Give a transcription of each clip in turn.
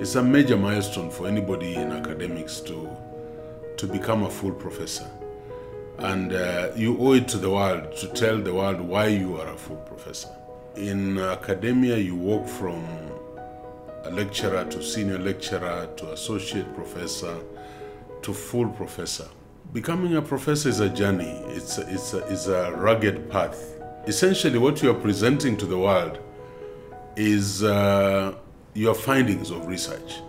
It's a major milestone for anybody in academics to, to become a full professor. And uh, you owe it to the world to tell the world why you are a full professor. In academia, you walk from a lecturer to senior lecturer to associate professor to full professor. Becoming a professor is a journey, it's a, it's a, it's a rugged path. Essentially, what you are presenting to the world is uh, your findings of research.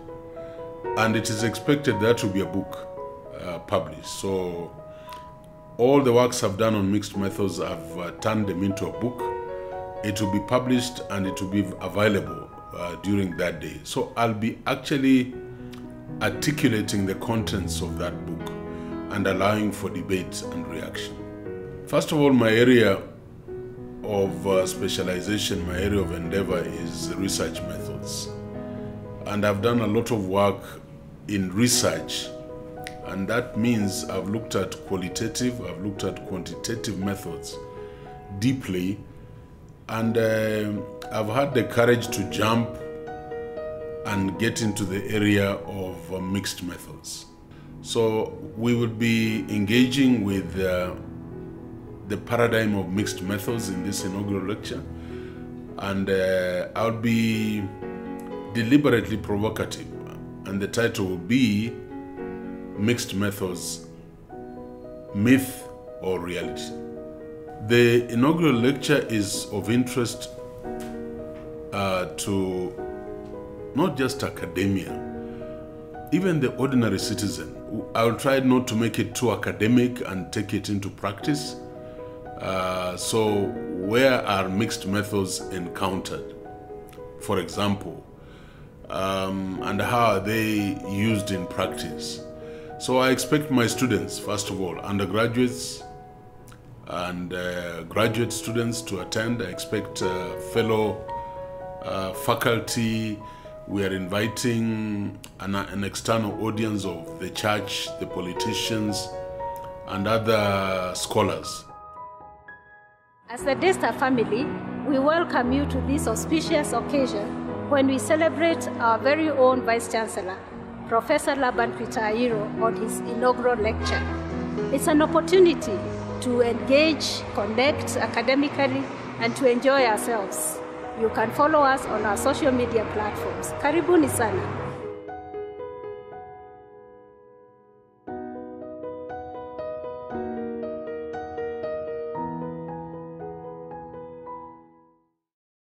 And it is expected that will be a book uh, published. So, all the works I've done on mixed methods, I've uh, turned them into a book. It will be published and it will be available uh, during that day. So, I'll be actually articulating the contents of that book and allowing for debate and reaction. First of all, my area of uh, specialization, my area of endeavor is research methods. And I've done a lot of work in research, and that means I've looked at qualitative, I've looked at quantitative methods deeply, and uh, I've had the courage to jump and get into the area of uh, mixed methods. So we will be engaging with uh, the paradigm of mixed methods in this inaugural lecture. And uh, I'll be deliberately provocative. And the title will be Mixed Methods Myth or Reality. The inaugural lecture is of interest uh, to not just academia, even the ordinary citizen. I'll try not to make it too academic and take it into practice. Uh, so, where are mixed methods encountered? For example, um, and how are they used in practice? So, I expect my students, first of all, undergraduates and uh, graduate students to attend. I expect uh, fellow uh, faculty. We are inviting an, an external audience of the church, the politicians, and other scholars. As the Daystar family, we welcome you to this auspicious occasion when we celebrate our very own Vice Chancellor, Professor Laban P. Ayiro, on his inaugural lecture. It's an opportunity to engage, connect academically, and to enjoy ourselves. You can follow us on our social media platforms. Karibuni sana.